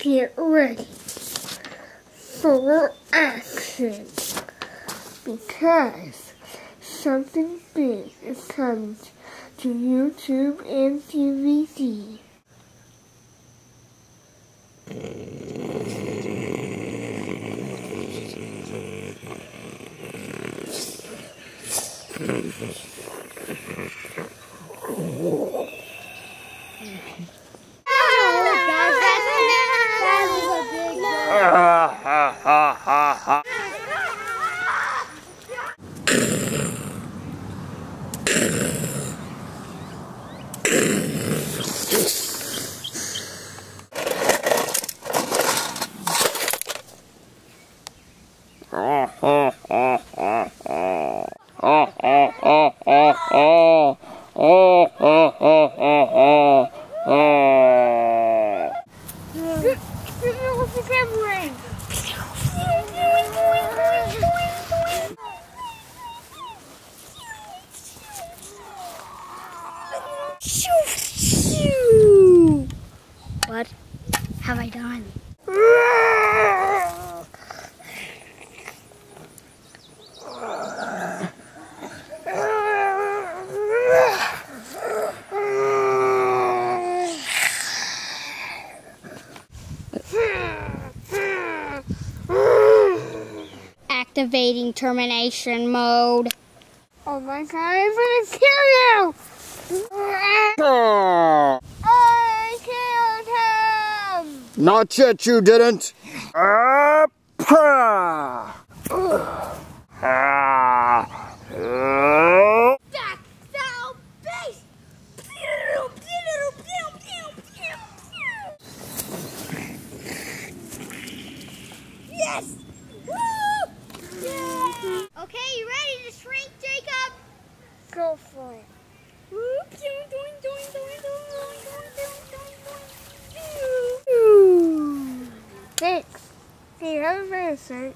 get ready for action because something big is coming to YouTube and ha ha Super, super, super, What have I done? Activating termination mode. Oh my god, I'm gonna kill you! I killed him! Not yet, you didn't. Up. Back down base! Yes! Woo! Yeah! Okay, you ready to shrink, Jacob? Go for it. Happy anniversary.